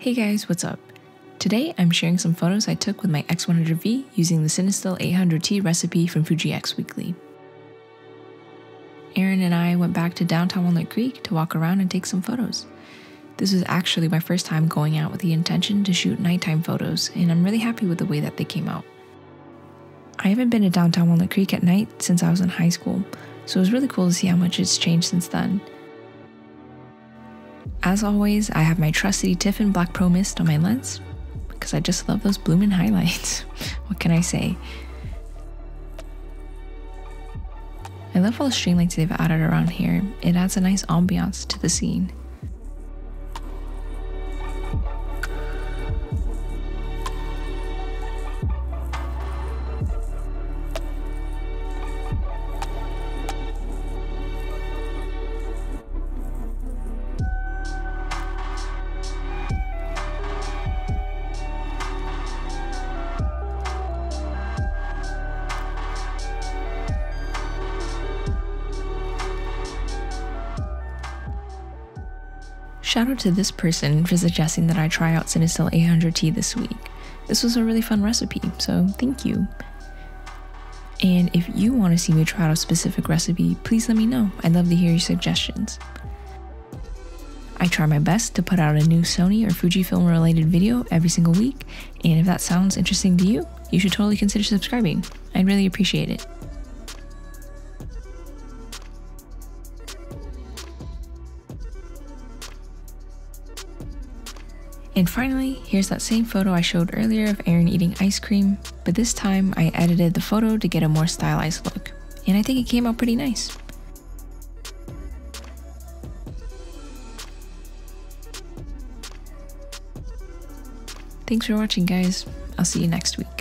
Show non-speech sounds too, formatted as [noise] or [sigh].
Hey guys, what's up? Today I'm sharing some photos I took with my X100V using the Cinestill 800T recipe from Fuji X Weekly. Aaron and I went back to downtown Walnut Creek to walk around and take some photos. This was actually my first time going out with the intention to shoot nighttime photos, and I'm really happy with the way that they came out. I haven't been to downtown Walnut Creek at night since I was in high school, so it was really cool to see how much it's changed since then. As always, I have my trusty Tiffen Black Pro Mist on my lens because I just love those blooming highlights. [laughs] what can I say? I love all the string lights they've added around here. It adds a nice ambiance to the scene. Shout out to this person for suggesting that I try out Cinestill 800T this week. This was a really fun recipe, so thank you. And if you want to see me try out a specific recipe, please let me know. I'd love to hear your suggestions. I try my best to put out a new Sony or Fujifilm related video every single week, and if that sounds interesting to you, you should totally consider subscribing. I'd really appreciate it. And finally, here's that same photo I showed earlier of Aaron eating ice cream, but this time I edited the photo to get a more stylized look, and I think it came out pretty nice. Thanks for watching guys, I'll see you next week.